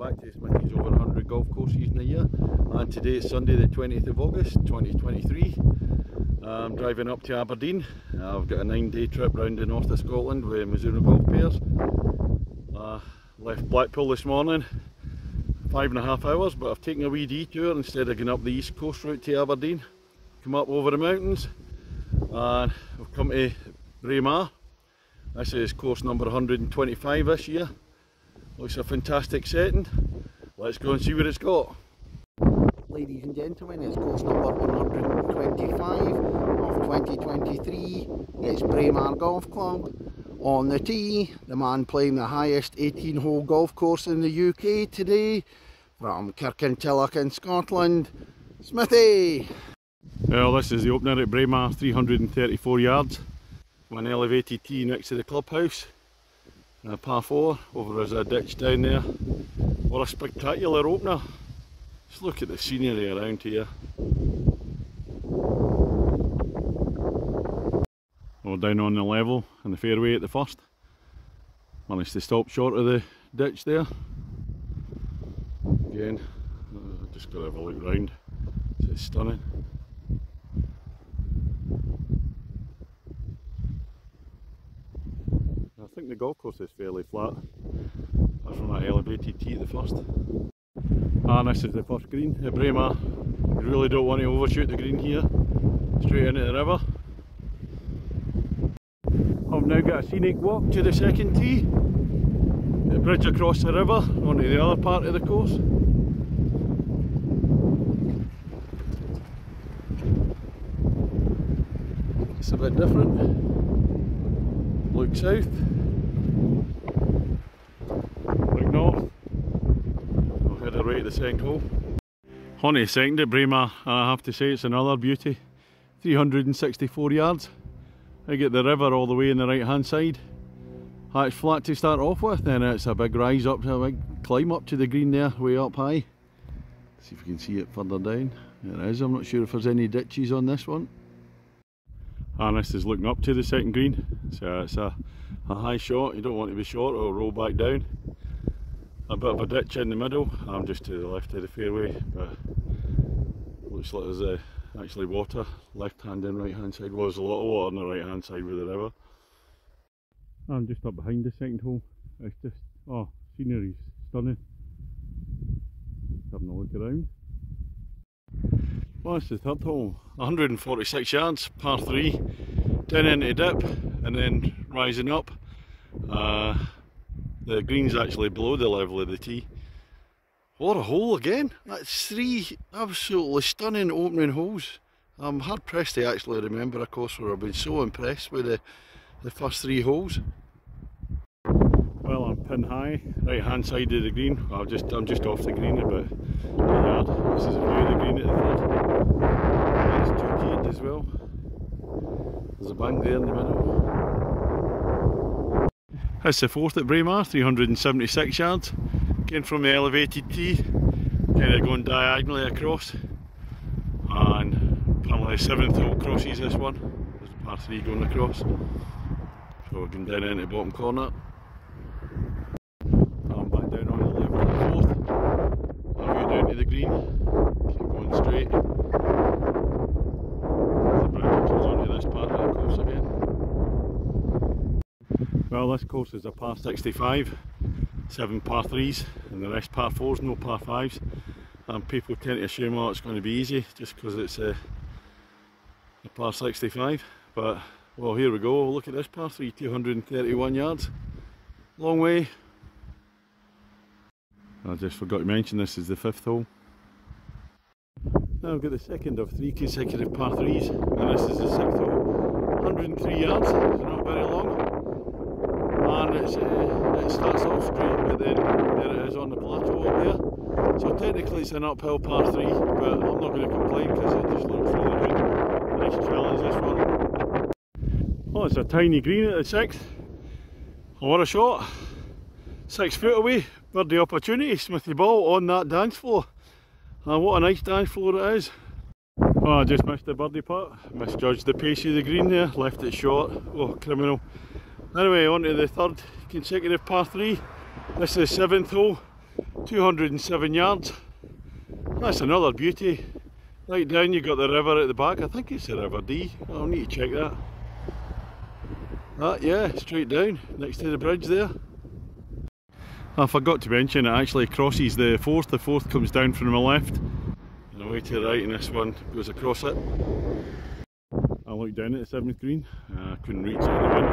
back to Smithy's over 100 golf courses in a year. And today is Sunday the 20th of August 2023 I'm driving up to Aberdeen. I've got a nine day trip round the north of Scotland with Mizuno golf pairs. Uh, left Blackpool this morning five and a half hours but I've taken a wee detour instead of going up the east coast route to Aberdeen. Come up over the mountains and I've come to Braemar this is course number 125 this year Looks a fantastic setting. Let's go and see what it's got. Ladies and gentlemen, it's course number 125 of 2023. It's Braemar Golf Club. On the tee, the man playing the highest 18 hole golf course in the UK today from Kirkintilloch in Scotland, Smithy. Well, this is the opener at Braemar, 334 yards. One elevated tee next to the clubhouse a par 4 over there's a ditch down there. What a spectacular opener. Just look at the scenery around here. We're down on the level and the fairway at the first. Managed to stop short of the ditch there. Again just got to have a look round. It's stunning think the golf course is fairly flat. That's from that elevated tee at the first. And this is the first green at Braemar. You really don't want to overshoot the green here. Straight into the river. I've now got a scenic walk to the second tee. The bridge across the river onto the other part of the course. It's a bit different. Look south. The second hole. Honey second at Braemar, I have to say it's another beauty. 364 yards. I get the river all the way on the right hand side. It's flat to start off with, then it's a big rise up, a big climb up to the green there, way up high. See if we can see it further down. There is, I'm not sure if there's any ditches on this one. And this is looking up to the second green, so it's a, a high shot, you don't want to be short or roll back down a bit of a ditch in the middle. I'm just to the left of the fairway, but looks like there's uh, actually water left hand and right hand side. Well, there's a lot of water on the right hand side with the river. I'm just up behind the second hole. It's just, oh, scenery's stunning. Having a look around. Well, it's the third hole. 146 yards, par 3, 10 into dip, and then rising up. Uh, the green's actually below the level of the tee. What a hole again. That's three absolutely stunning opening holes. I'm hard pressed to actually remember a course where I've been so impressed with the, the first three holes. Well, I'm pin high, right hand side of the green. Well, just, I'm just off the green about a yard. This is a view of the green at the third. It's two as well. There's a bank there in the middle. That's the fourth at Braemar, 376 yards. Again from the elevated tee, kind of going diagonally across. And apparently the seventh hole crosses this one. There's par 3 going across. So we're going down into the bottom corner. I'm back down on the level of the fourth. I'll go down to the green. Keep going straight. The bridge goes onto this part of the course again. Well this course is a par 65, 7 par 3s and the rest par 4s, no par 5s and people tend to assume oh it's going to be easy just because it's a, a par 65 but well here we go, look at this par 3, 231 yards, long way. I just forgot to mention this is the fifth hole. Now I've got the second of three consecutive par 3s and this is the sixth hole. 103 yards, so not very long and it's, uh, it starts off straight but then there it is on the plateau up there so technically it's an uphill par 3 but I'm not going to complain because it just looks really good. Nice challenge this one. Oh it's a tiny green at the 6th oh, what a shot. 6 foot away. Birdie opportunity Smithy ball on that dance floor? And what a nice dance floor it is. Oh, I just missed the birdie putt, misjudged the pace of the green there, left it short, oh criminal. Anyway, on to the third consecutive par 3. This is the seventh hole. 207 yards. That's another beauty. Right down you've got the river at the back. I think it's the River Dee. I'll need to check that. That, yeah, straight down, next to the bridge there. I forgot to mention it actually crosses the fourth. The fourth comes down from the left and away to the right and this one goes across it. Looked down at the 7th green, I uh, couldn't reach it in the wind.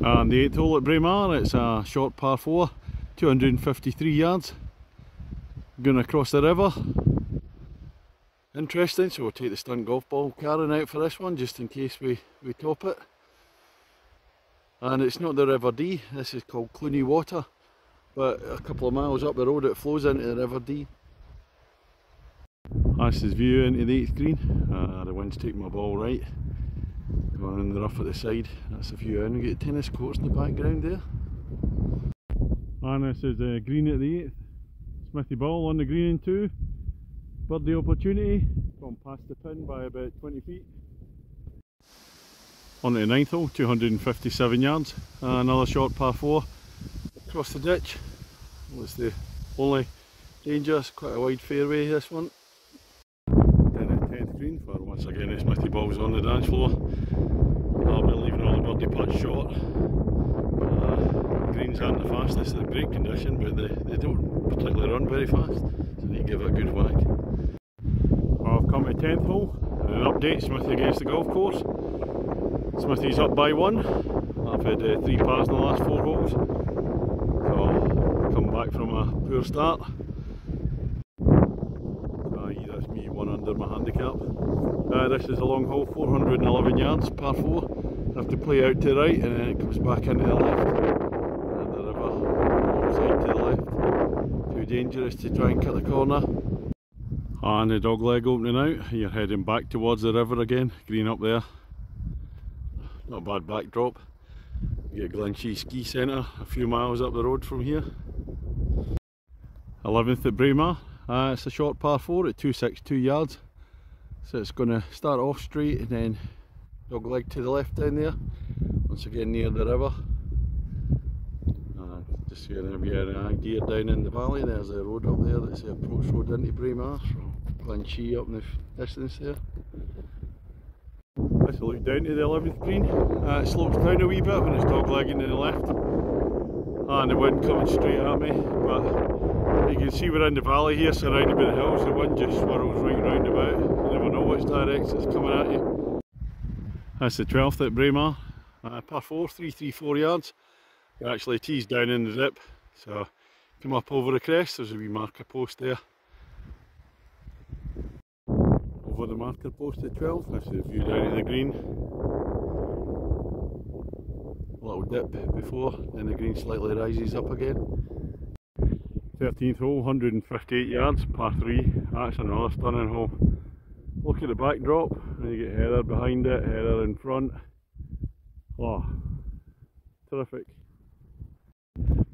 And the 8th hole at Braemar, it's a short par 4, 253 yards going across the river. Interesting, so we'll take the stunt golf ball carrying out for this one just in case we, we top it. And it's not the River Dee, this is called Clunie Water, but a couple of miles up the road it flows into the River Dee. That's his view into the 8th green, uh, the wind's taking my ball right, going in the rough at the side, that's a view in, we get tennis courts in the background there. And this is the green at the 8th. Smithy ball on the green in two. Birdie opportunity, gone past the pin by about 20 feet. On to the ninth hole, 257 yards. Uh, another short par 4 across the ditch. Was the only danger, it's quite a wide fairway this one. Then at 10th green the Smithy balls on the dance floor. I'll be leaving all the birdie putts short greens aren't the fastest, they're great condition, but they, they don't particularly run very fast, so you give it a good whack. Well, I've come to 10th hole, an update, Smithy against the golf course. Smithy's up by one, I've had uh, three pars in the last four holes, so come back from a poor start. Aye, that's me one under my handicap. Uh, this is a long hole, 411 yards, par 4. I have to play out to the right and then it comes back into the left And the river side to the left. Too dangerous to try and cut the corner. And the dog leg opening out, you're heading back towards the river again, green up there. Not a bad backdrop. You get Glenshee Ski Centre a few miles up the road from here. 11th at Braemar, uh, it's a short par 4 at 262 yards. So it's going to start off straight and then dog leg to the left down there. Once again near the river just going to be an idea down in the valley. There's a road up there that's the approach road into Braemar from Glenshee up in the distance there. Let's look down to the 11th green. Uh, it slopes down a wee bit when it's doglegging to the left. And the wind coming straight at me. But you can see we're in the valley here surrounded by the hills. The wind just swirls right round about. Which direction it's coming at you. That's the 12th at Braemar. Uh, par 4, 334 yards. Actually tees down in the dip. So come up over the crest. There's a wee marker post there. Over the marker post at 12 that's the view down to the green. A little dip before then the green slightly rises up again. 13th hole 158 yards par 3 that's another stunning hole look at the backdrop and you get heather behind it heather in front oh terrific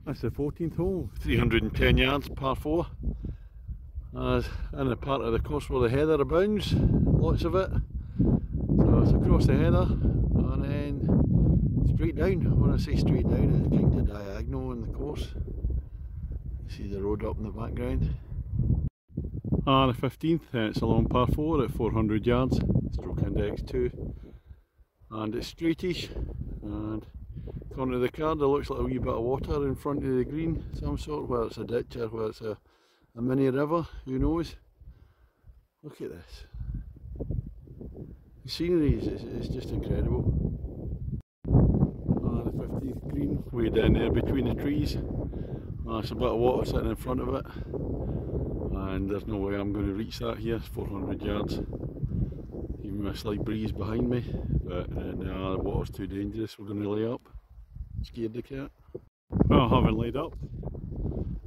that's the 14th hole, 310 yards, par 4. Uh, in a part of the course where the heather abounds, lots of it. So it's across the heather and then straight down. When I say straight down, it's kind of diagonal in the course. You see the road up in the background. Ah, the 15th, it's a long par 4 at 400 yards, stroke index 2. And it's straightish and According to the card, there looks like a wee bit of water in front of the green, some sort, whether it's a ditch or whether it's a, a mini river, who knows. Look at this. The scenery is, is, just incredible. Ah, the 15th green, way down there between the trees. Ah, there's a bit of water sitting in front of it. And there's no way I'm going to reach that here, 400 yards. Even with a slight breeze behind me, but uh, no, the water's too dangerous, we're going to lay up. Scared the cat. Well, I haven't laid up.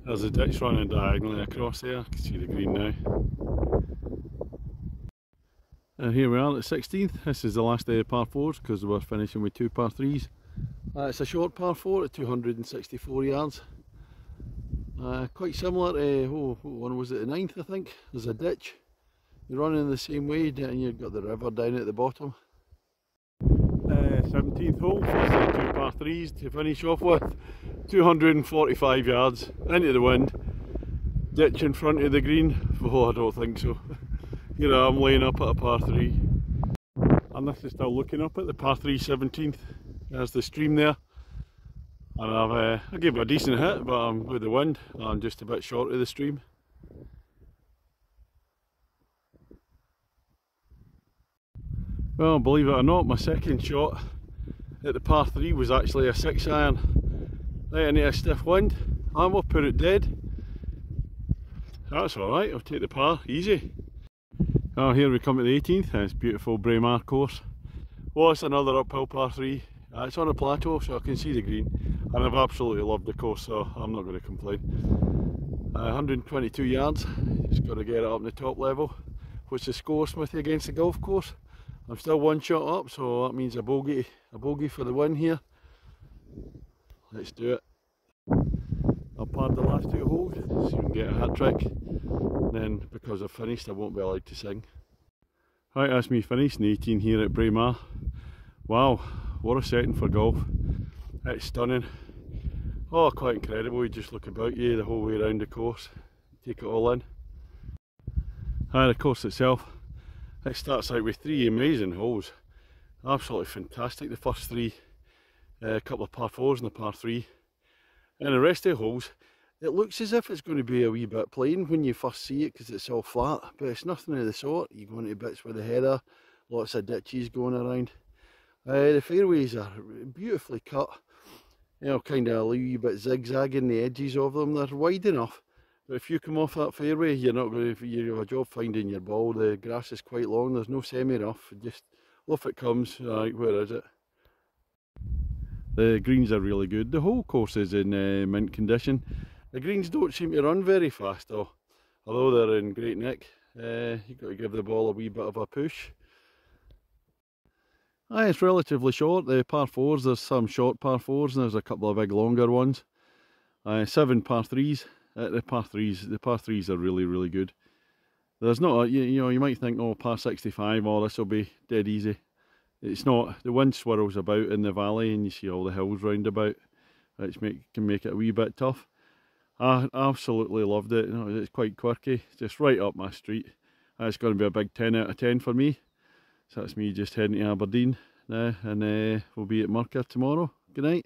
There's a ditch running diagonally across there. You can see the green now. And here we are at 16th. This is the last day of par 4s because we're finishing with two par 3s. Uh, it's a short par 4 at 264 yards. Uh, quite similar to, oh, one was it, the 9th I think. There's a ditch. You're running the same way and you've got the river down at the bottom. Uh, 17th hole, two par 3s to finish off with. 245 yards into the wind. Ditch in front of the green. Oh, I don't think so. you know, I'm laying up at a par 3. And this is still looking up at the par 3 17th. There's the stream there. And I've uh, I gave it a decent hit, but I'm with the wind, I'm just a bit short of the stream. Well, believe it or not, my second shot at the par 3 was actually a 6 iron. Right into a stiff wind, and we'll put it dead. That's alright, I'll take the par, easy. Oh, here we come at the 18th, it's beautiful Braemar course. Well, it's another uphill par 3. Uh, it's on a plateau, so I can see the green. And I've absolutely loved the course, so I'm not going to complain. Uh, 122 yards, just got to get it up in the top level. which the score, Smithy, against the golf course? I'm still one shot up, so that means a bogey, a bogey for the win here. Let's do it. I'll pad the last two holes, so you can get a hat trick. Then, because I've finished, I won't be allowed to sing. Right, that's me finished in 18 here at Braemar. Wow, what a setting for golf. It's stunning. Oh, quite incredible. You just look about you the whole way around the course, take it all in. And the course itself, it starts out with three amazing holes. Absolutely fantastic. The first three, uh, a couple of par fours and a par three. And the rest of the holes, it looks as if it's going to be a wee bit plain when you first see it because it's all flat, but it's nothing of the sort. You go into bits with the heather, lots of ditches going around. Uh, the fairways are beautifully cut, you know, kind of a wee bit zigzagging the edges of them. They're wide enough but if you come off that fairway, you're not going to you have a job finding your ball. The grass is quite long. There's no semi-rough. Just off it comes. Right, where is it? The greens are really good. The whole course is in uh, mint condition. The greens don't seem to run very fast though. Although they're in great nick, uh, you've got to give the ball a wee bit of a push. Aye, it's relatively short. The par fours, there's some short par fours and there's a couple of big longer ones. Seven par threes uh, the par threes, the par threes are really, really good. There's not, a, you, you know, you might think, oh, par 65, oh, this will be dead easy. It's not. The wind swirls about in the valley and you see all the hills round about, which make, can make it a wee bit tough. I absolutely loved it. You know, it's quite quirky, just right up my street. It's going to be a big 10 out of 10 for me. So that's me just heading to Aberdeen now, and uh, we'll be at Murcar tomorrow. Good night.